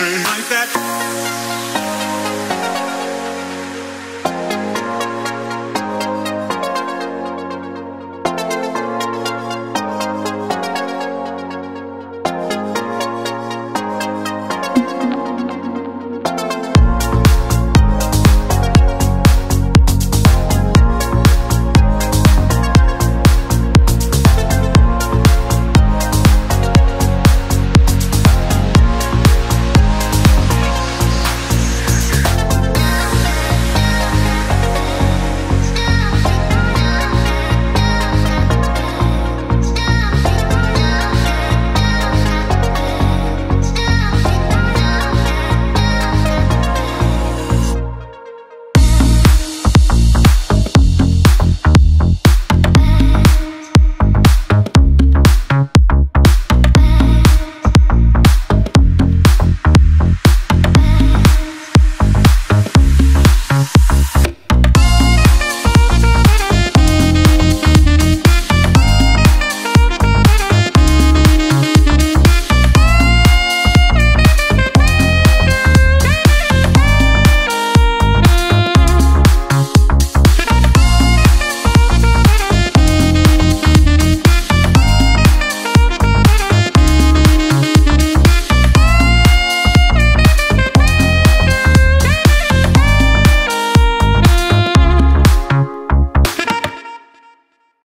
like that.